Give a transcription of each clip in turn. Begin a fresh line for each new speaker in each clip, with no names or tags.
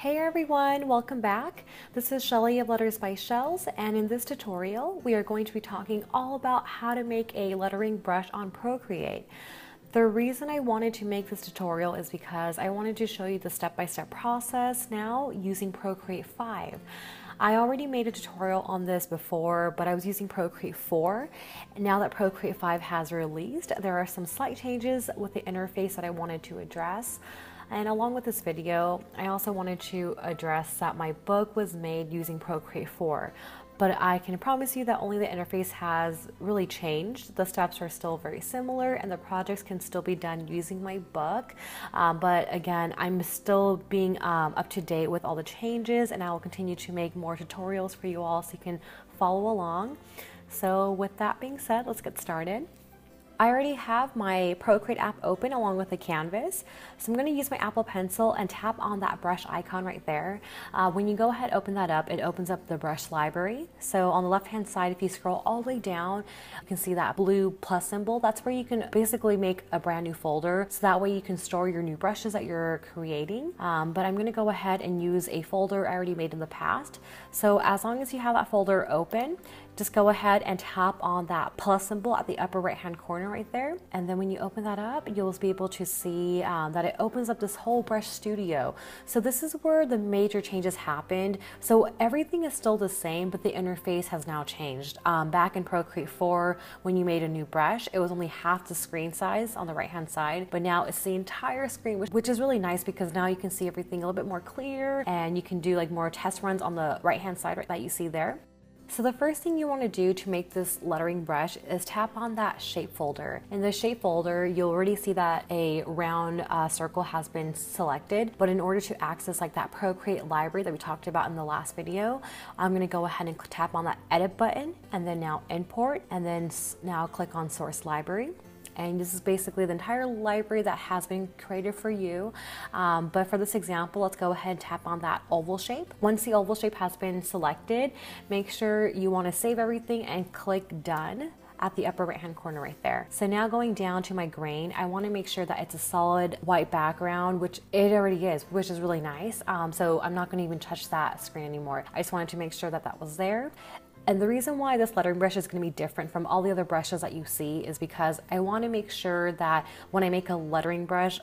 Hey everyone, welcome back. This is Shelly of Letters by Shells and in this tutorial we are going to be talking all about how to make a lettering brush on Procreate. The reason I wanted to make this tutorial is because I wanted to show you the step-by-step -step process now using Procreate 5. I already made a tutorial on this before, but I was using Procreate 4. Now that Procreate 5 has released, there are some slight changes with the interface that I wanted to address. And along with this video, I also wanted to address that my book was made using Procreate 4 but I can promise you that only the interface has really changed. The steps are still very similar and the projects can still be done using my book. Um, but again, I'm still being um, up to date with all the changes and I will continue to make more tutorials for you all so you can follow along. So with that being said, let's get started. I already have my Procreate app open along with the canvas. So I'm gonna use my Apple Pencil and tap on that brush icon right there. Uh, when you go ahead, open that up, it opens up the brush library. So on the left-hand side, if you scroll all the way down, you can see that blue plus symbol. That's where you can basically make a brand new folder. So that way you can store your new brushes that you're creating. Um, but I'm gonna go ahead and use a folder I already made in the past. So as long as you have that folder open, just go ahead and tap on that plus symbol at the upper right hand corner right there. And then when you open that up, you'll be able to see um, that it opens up this whole brush studio. So this is where the major changes happened. So everything is still the same, but the interface has now changed. Um, back in Procreate 4, when you made a new brush, it was only half the screen size on the right hand side, but now it's the entire screen, which, which is really nice because now you can see everything a little bit more clear and you can do like more test runs on the right hand side right, that you see there. So the first thing you want to do to make this lettering brush is tap on that shape folder. In the shape folder, you'll already see that a round uh, circle has been selected, but in order to access like that Procreate library that we talked about in the last video, I'm going to go ahead and tap on that edit button and then now import and then now click on source library and this is basically the entire library that has been created for you. Um, but for this example, let's go ahead and tap on that oval shape. Once the oval shape has been selected, make sure you want to save everything and click done at the upper right hand corner right there. So now going down to my grain, I want to make sure that it's a solid white background, which it already is, which is really nice. Um, so I'm not going to even touch that screen anymore. I just wanted to make sure that that was there. And the reason why this lettering brush is going to be different from all the other brushes that you see is because I want to make sure that when I make a lettering brush,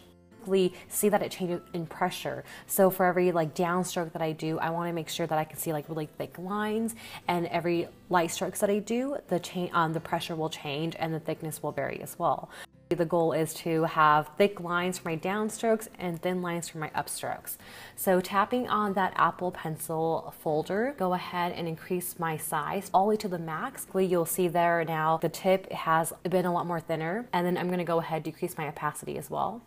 see that it changes in pressure. So for every like downstroke that I do, I want to make sure that I can see like really thick lines and every light strokes that I do, the um, the pressure will change and the thickness will vary as well. The goal is to have thick lines for my downstrokes and thin lines for my upstrokes. So tapping on that Apple Pencil folder, go ahead and increase my size all the way to the max. You'll see there now the tip has been a lot more thinner and then I'm gonna go ahead decrease my opacity as well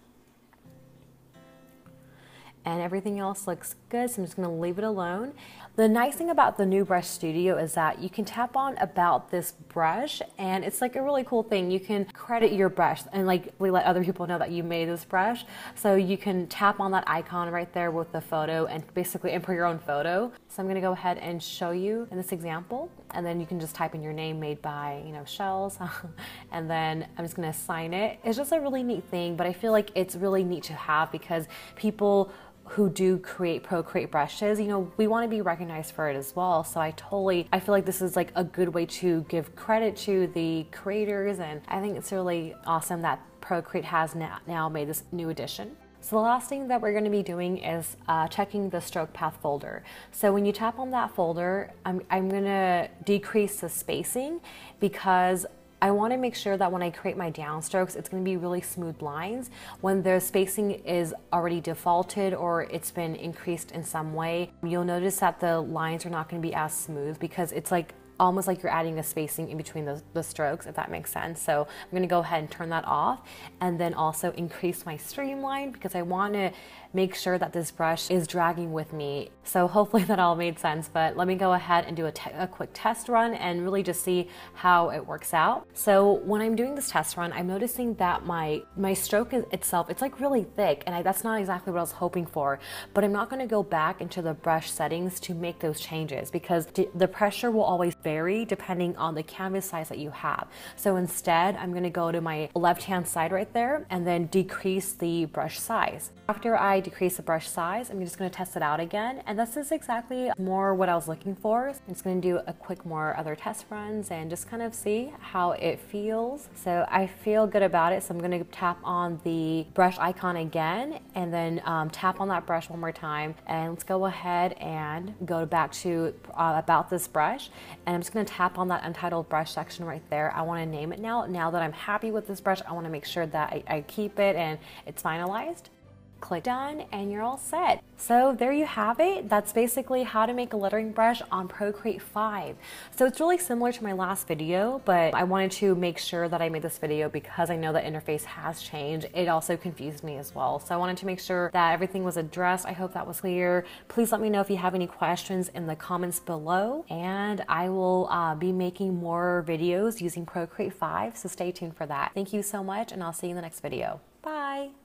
and everything else looks good so I'm just to leave it alone. The nice thing about the new brush studio is that you can tap on about this brush and it's like a really cool thing. You can credit your brush and like we let other people know that you made this brush. So you can tap on that icon right there with the photo and basically input your own photo. So I'm to go ahead and show you in this example and then you can just type in your name made by, you know, Shells and then I'm just to sign it. It's just a really neat thing, but I feel like it's really neat to have because people who do create Procreate brushes, you know, we want to be recognized for it as well. So I totally, I feel like this is like a good way to give credit to the creators. And I think it's really awesome that Procreate has now made this new addition. So the last thing that we're going to be doing is uh, checking the stroke path folder. So when you tap on that folder, I'm, I'm going to decrease the spacing because I want to make sure that when I create my downstrokes, it's going to be really smooth lines. When the spacing is already defaulted or it's been increased in some way, you'll notice that the lines are not going to be as smooth because it's like almost like you're adding a spacing in between the, the strokes, if that makes sense. So I'm gonna go ahead and turn that off and then also increase my streamline because I wanna make sure that this brush is dragging with me. So hopefully that all made sense, but let me go ahead and do a, a quick test run and really just see how it works out. So when I'm doing this test run, I'm noticing that my, my stroke itself, it's like really thick and I, that's not exactly what I was hoping for, but I'm not gonna go back into the brush settings to make those changes because the pressure will always vary vary depending on the canvas size that you have. So instead, I'm gonna go to my left-hand side right there and then decrease the brush size. After I decrease the brush size, I'm just gonna test it out again. And this is exactly more what I was looking for. I'm just gonna do a quick more other test runs and just kind of see how it feels. So I feel good about it. So I'm gonna tap on the brush icon again and then um, tap on that brush one more time. And let's go ahead and go back to uh, about this brush. And I'm just gonna tap on that untitled brush section right there. I wanna name it now. Now that I'm happy with this brush, I wanna make sure that I, I keep it and it's finalized click done and you're all set. So there you have it. That's basically how to make a lettering brush on Procreate 5. So it's really similar to my last video, but I wanted to make sure that I made this video because I know the interface has changed. It also confused me as well. So I wanted to make sure that everything was addressed. I hope that was clear. Please let me know if you have any questions in the comments below and I will uh, be making more videos using Procreate 5. So stay tuned for that. Thank you so much and I'll see you in the next video. Bye.